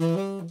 Mm-hmm.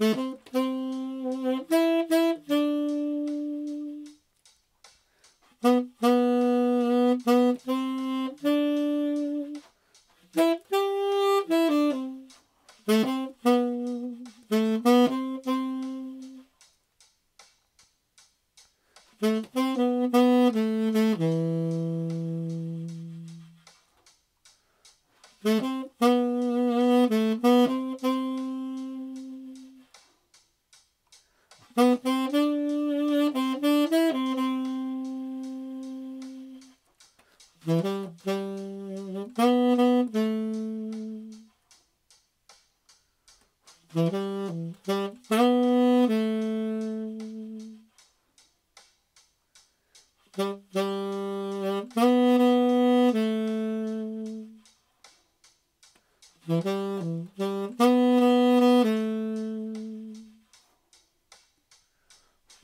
Mm-hmm.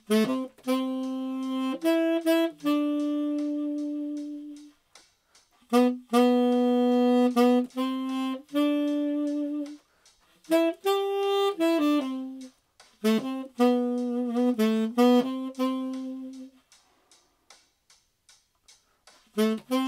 Mm-hmm. Mm-hmm.